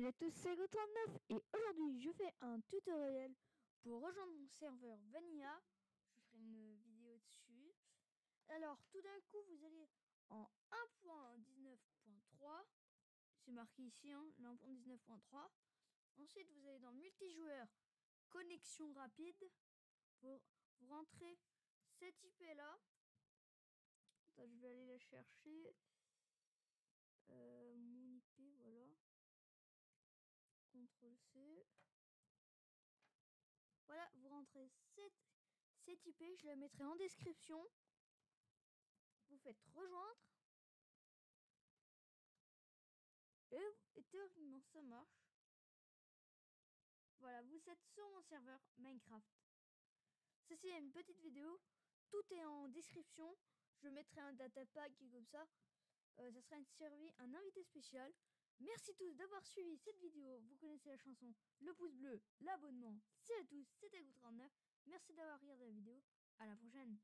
Salut à tous, c'est Go39 et aujourd'hui je fais un tutoriel pour rejoindre mon serveur Vanilla. Je ferai une vidéo dessus. Alors tout d'un coup vous allez en 1.19.3, c'est marqué ici, hein, 1.19.3. Ensuite vous allez dans multijoueur, connexion rapide. Vous, vous cette IP là. je vais aller la chercher. Euh, mon IP, voilà. Voilà, vous rentrez cette, cette IP, je la mettrai en description. Vous faites rejoindre. Et, et théoriquement, ça marche. Voilà, vous êtes sur mon serveur Minecraft. Ceci est une petite vidéo. Tout est en description. Je mettrai un data pack comme ça. Euh, ça sera une un invité spécial. Merci tous d'avoir suivi cette vidéo. Vous connaissez la chanson, le pouce bleu, l'abonnement. C'est à tous, c'était Go39. Merci d'avoir regardé la vidéo. À la prochaine.